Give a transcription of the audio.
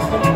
Awesome.